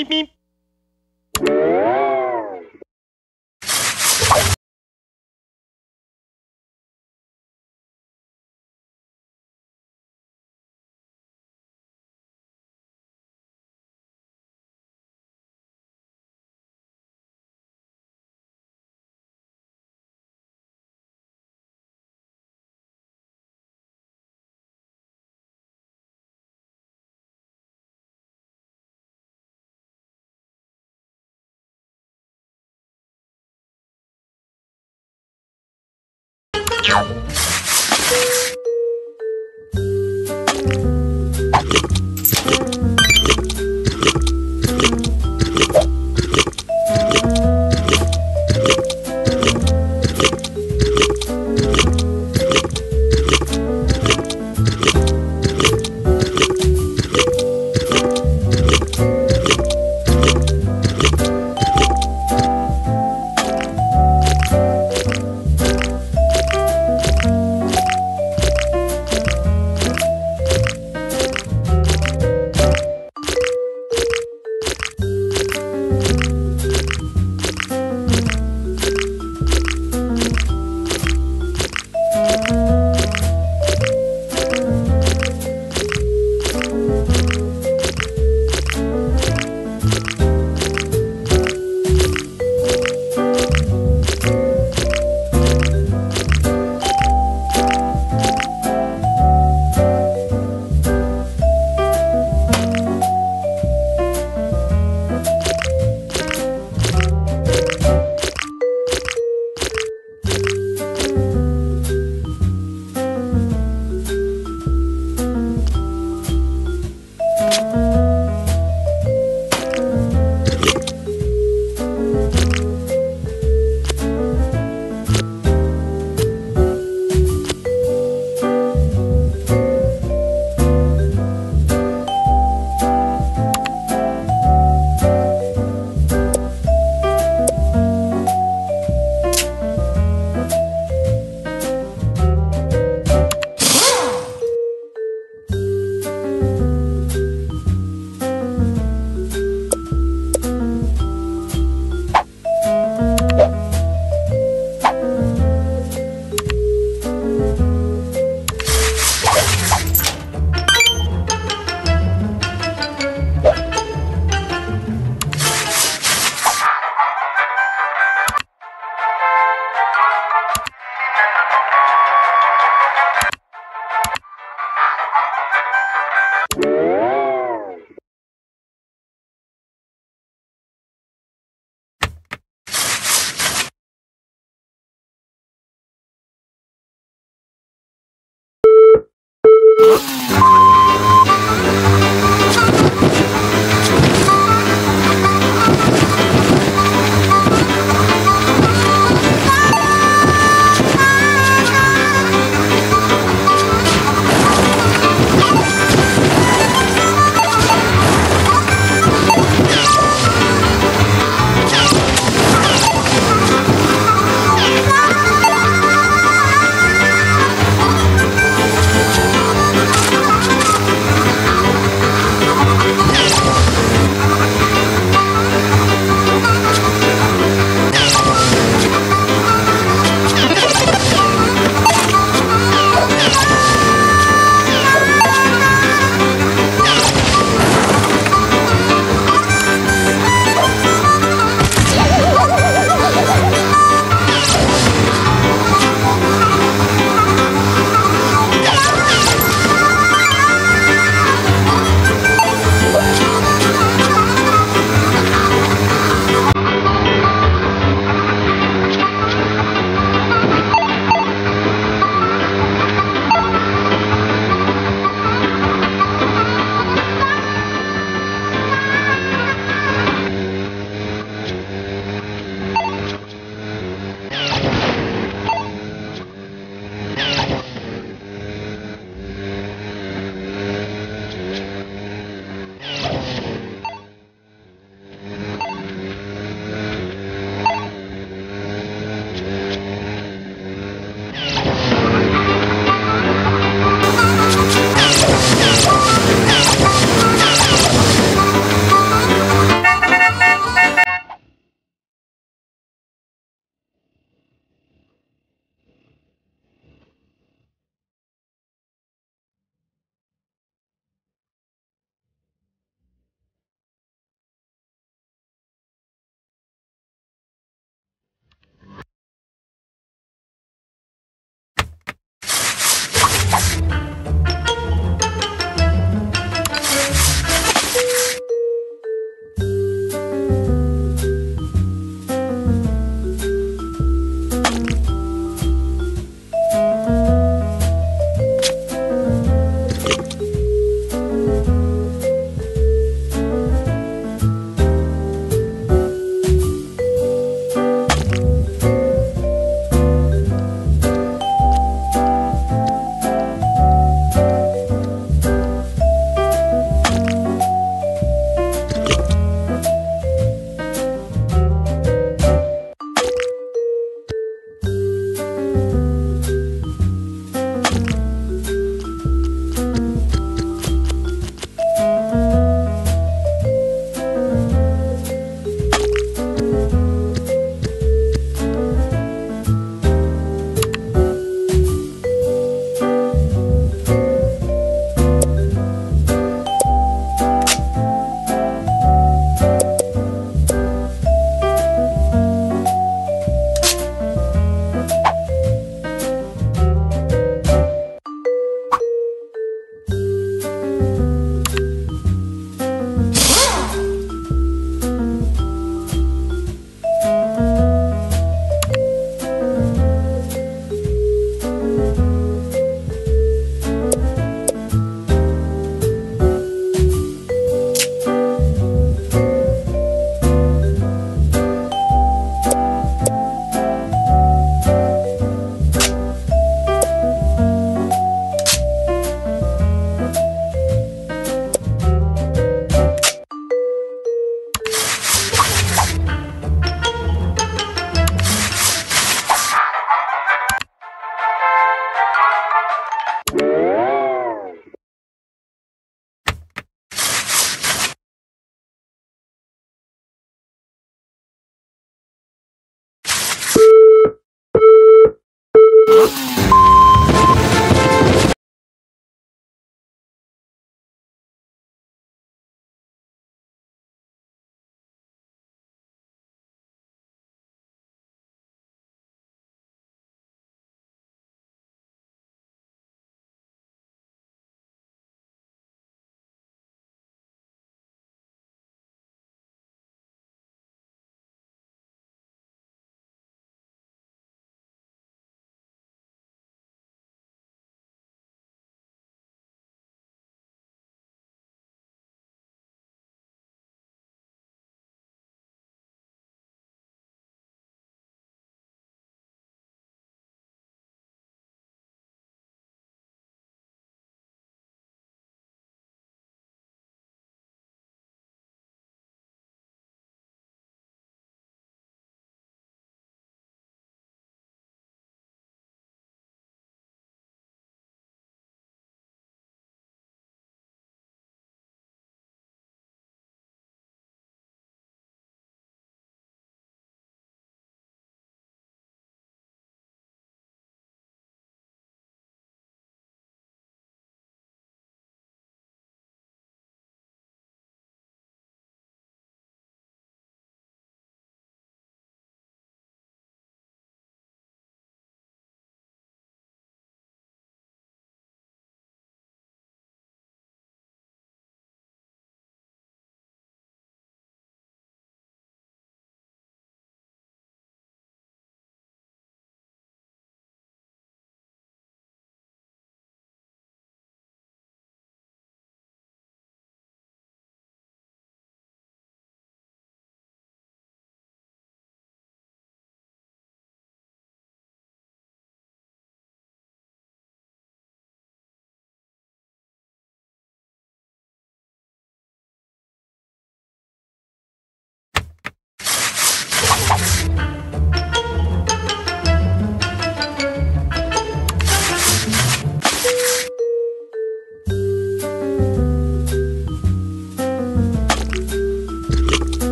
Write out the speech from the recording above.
Beep, beep. Thank you.